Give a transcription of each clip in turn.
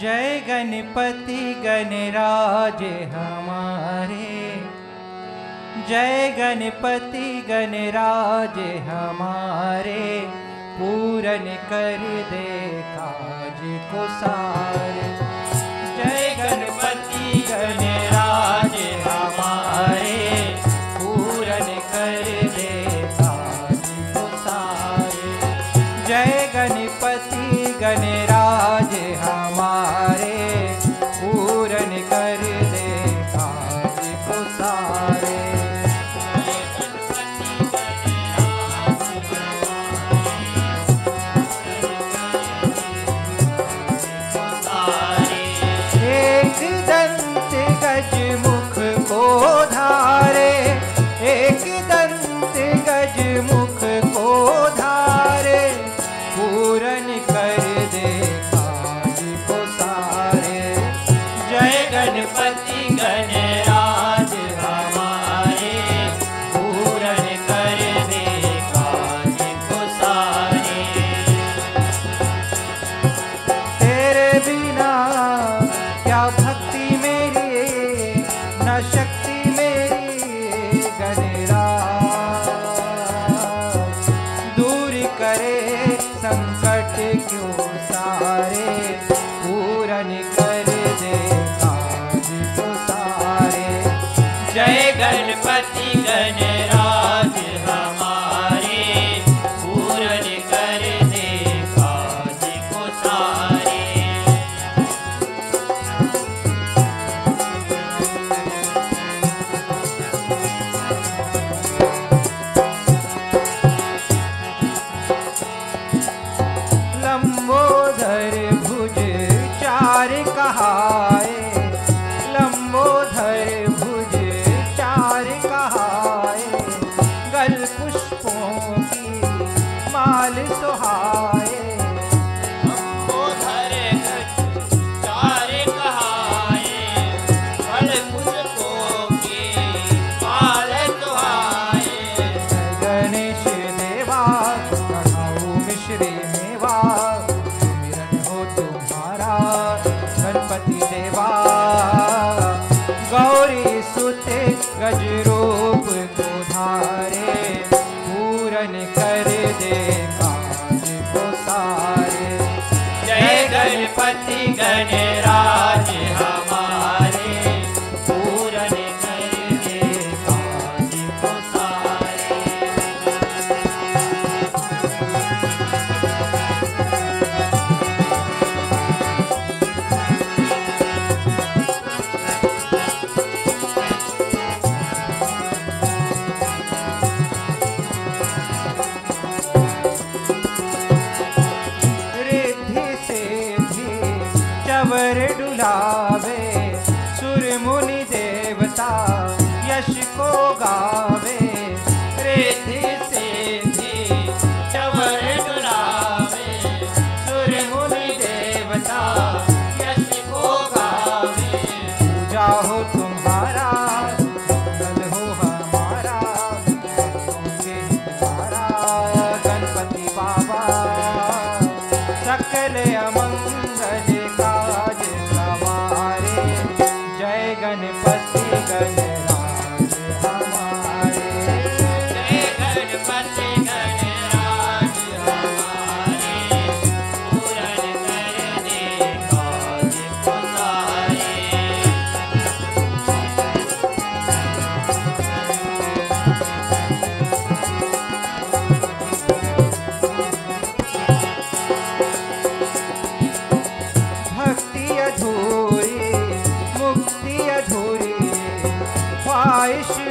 जय गणपति गणराज हमारे। जय गणपति गणराज हमारे। पूरन कर दे काज को सारे। शक्ति रा 没事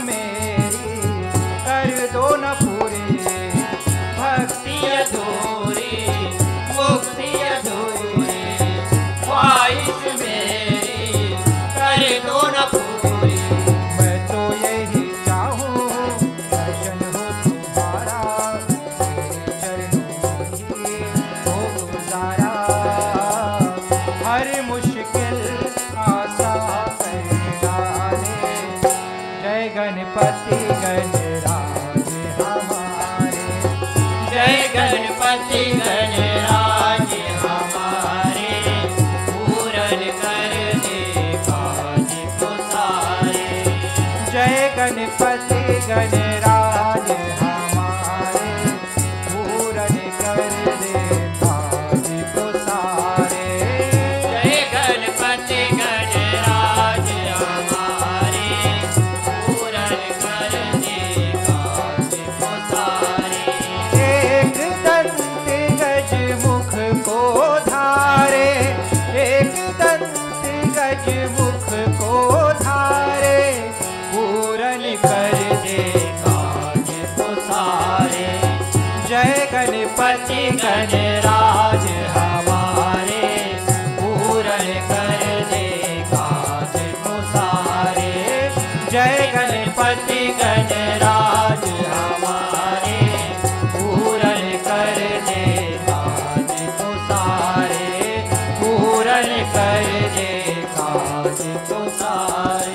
जय गणपति गणरा जय गणपति गणराज, हमारे पूरण कर दे काज मुसारे जय गणपति गणराज, हमारे पूरण कर दे काज मुसारे पूरण कर दे काज मुसारे